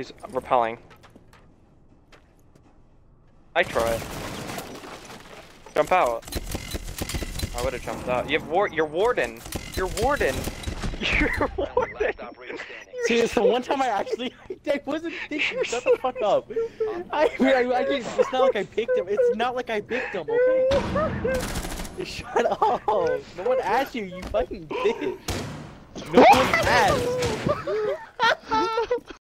He's repelling. I try. Jump out. I would have jumped out. You have war. You're warden. You're warden. You're warden. See, it's the one time I actually, I wasn't thinking. Shut the fuck up. I, I, I, I didn't- it's not like I picked him. It's not like I picked him. Okay. Shut up. No one asked you. You fucking bitch. No one asked.